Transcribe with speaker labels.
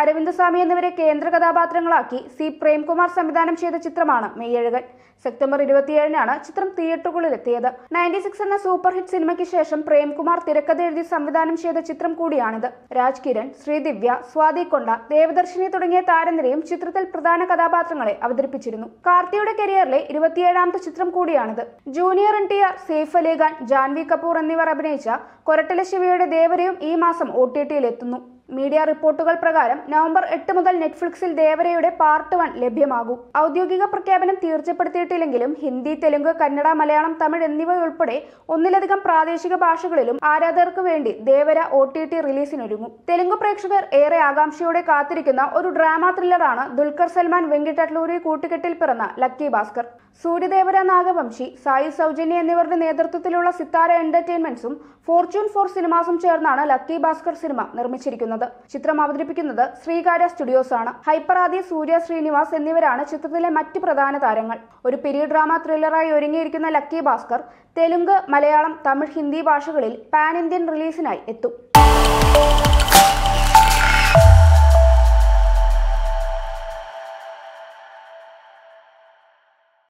Speaker 1: അരവിന്ദസ്വാമി എന്നിവരെ കേന്ദ്ര കഥാപാത്രങ്ങളാക്കി സി പ്രേംകുമാർ സംവിധാനം ചെയ്ത ചിത്രമാണ് മെയ്യഴകൻ. സെപ്റ്റംബർ ഇരുപത്തിയേഴിനാണ് ചിത്രം തിയേറ്ററുകളിലെത്തിയത്. നയന്റി സിക്സ് എന്ന സൂപ്പർ ഹിറ്റ് സിനിമയ്ക്ക് ശേഷം പ്രേംകുമാർ തിരക്കഥ എഴുതി സംവിധാനം ചെയ്ത ചിത്രം കൂടിയാണിത്. രാജ് കിരൺ ശ്രീദിവ്യ സ്വാതി കൊണ്ട ദേവദർശിനി തുടങ്ങിയ താരനിരയും ചിത്രത്തിൽ പ്രധാന കഥാപാത്രങ്ങളെ അവതരിപ്പിച്ചിരുന്നു. കാർത്തിയുടെ കരിയറിലെ ഇരുപത്തിയേഴാമത്തെ ചിത്രം കൂടിയാണിത്. Junior N T R Saif Ali Khan Janhvi Kapoor എന്നിവർ അഭിനയിച്ച കൊരട്ടല ശിവയുടെ ദേവരയും ഈ മാസം ഒ ടി ടിയിൽ എത്തുന്നു മീഡിയ റിപ്പോർട്ടുകൾ പ്രകാരം നവംബർ എട്ട് മുതൽ നെറ്റ്ഫ്ലിക്സിൽ ദേവരയുടെ പാർട്ട് വൺ ലഭ്യമാകും. ഔദ്യോഗിക പ്രഖ്യാപനം തീർച്ചപ്പെടുത്തിയിട്ടില്ലെങ്കിലും ഹിന്ദി തെലുങ്ക് കന്നഡ മലയാളം തമിഴ് എന്നിവയുൾപ്പെടെ ഒന്നിലധികം പ്രാദേശിക ഭാഷകളിലും ആരാധകർക്ക് വേണ്ടി ദേവര ഒ ടി ടി റിലീസിനൊരുങ്ങും. തെലുങ്ക് പ്രേക്ഷകർ ഏറെ ആകാംക്ഷയോടെ കാത്തിരിക്കുന്ന ഒരു ഡ്രാമ ത്രില്ലറാണ് ദുൽഖർ സൽമാൻ വെങ്കിട്ടട്ലൂരി കൂട്ടുകെട്ടിൽ പിറന്ന ലക്കി ഭാസ്കർ. സൂര്യദേവര നാഗവംശി സായി സൗജന്യ എന്നിവരുടെ നേതൃത്വത്തിലുള്ള സിത്താര എന്റർടൈൻമെന്റ്സും ഫോർച്യൂൺ ഫോർ സിനിമാസും ചേർന്നാണ് ലക്കി ഭാസ്കർ സിനിമ നിർമ്മിച്ചിരിക്കുന്നത്. ചിത്രം അവതരിപ്പിക്കുന്നത് ശ്രീകാര്യ സ്റ്റുഡിയോസ് ആണ്. ഹൈപ്പറാദി സൂര്യ ശ്രീനിവാസ് എന്നിവരാണ് ചിത്രത്തിലെ മറ്റ് പ്രധാന താരങ്ങൾ. ഒരു പിരീഡ് ഡ്രാമ ത്രില്ലറായി ഒരുങ്ങിയിരിക്കുന്ന ലക്കി ഭാസ്കർ തെലുങ്ക് മലയാളം തമിഴ് ഹിന്ദി ഭാഷകളിൽ പാൻ ഇന്ത്യൻ റിലീസിനായി എത്തും.